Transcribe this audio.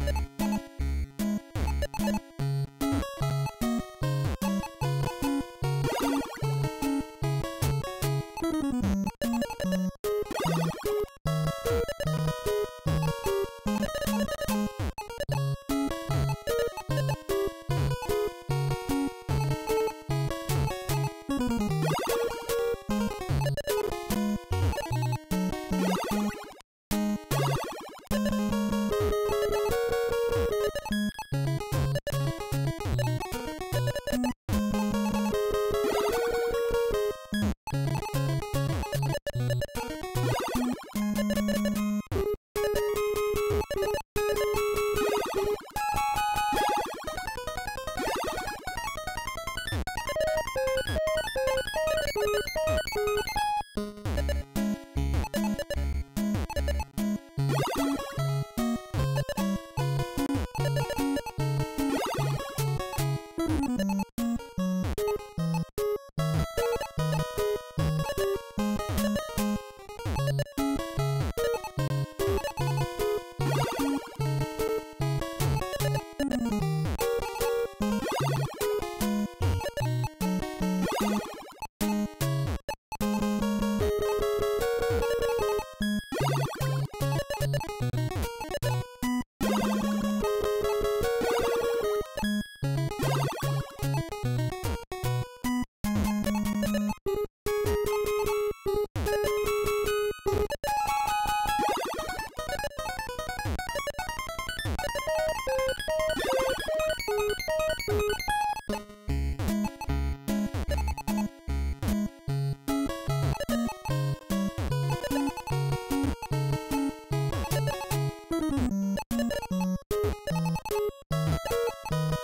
you you